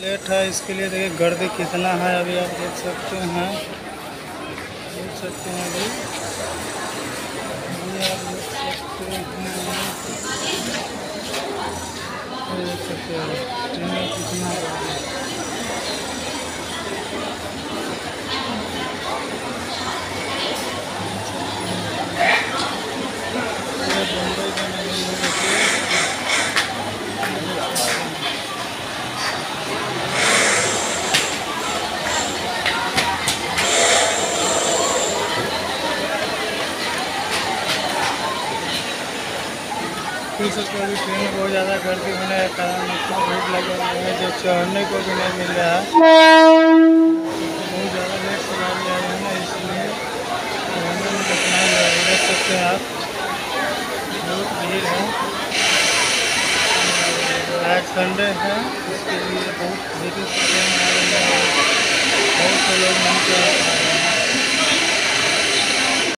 Late है, इसके लिए देखिए गर्द कितना है अभी आप देख सकते हैं। देख सकते हैं अभी। अभी आप देख सकते हैं। देख सकते हैं गर्द है। ये बम्बई का नहीं है देखिए देख सकते हैं अभी ट्रेन बहुत ज़्यादा गर्दी होने के कारण इतना भीड़ लगे हुए हैं जो चढ़ने को भी नहीं मिल रहा है बहुत ज़्यादा लेट से गाड़ी आ है ना इसलिए देख सकते हैं आप। बहुत भीड़ है। आज संडे है, इसके लिए बहुत भीड़